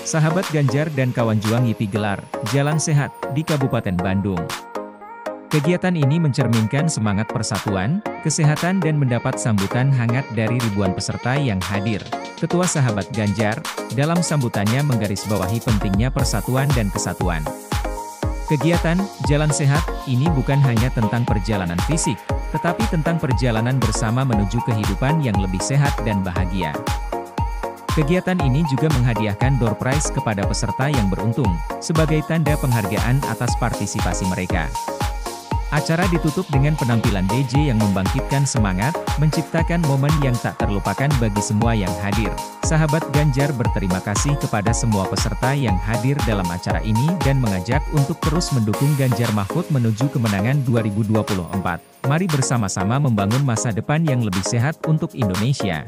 Sahabat Ganjar dan kawan juang YIPI gelar, Jalan Sehat, di Kabupaten Bandung. Kegiatan ini mencerminkan semangat persatuan, kesehatan dan mendapat sambutan hangat dari ribuan peserta yang hadir. Ketua Sahabat Ganjar, dalam sambutannya menggarisbawahi pentingnya persatuan dan kesatuan. Kegiatan Jalan Sehat ini bukan hanya tentang perjalanan fisik, tetapi tentang perjalanan bersama menuju kehidupan yang lebih sehat dan bahagia. Kegiatan ini juga menghadiahkan door prize kepada peserta yang beruntung, sebagai tanda penghargaan atas partisipasi mereka. Acara ditutup dengan penampilan DJ yang membangkitkan semangat, menciptakan momen yang tak terlupakan bagi semua yang hadir. Sahabat Ganjar berterima kasih kepada semua peserta yang hadir dalam acara ini dan mengajak untuk terus mendukung Ganjar Mahfud menuju kemenangan 2024. Mari bersama-sama membangun masa depan yang lebih sehat untuk Indonesia.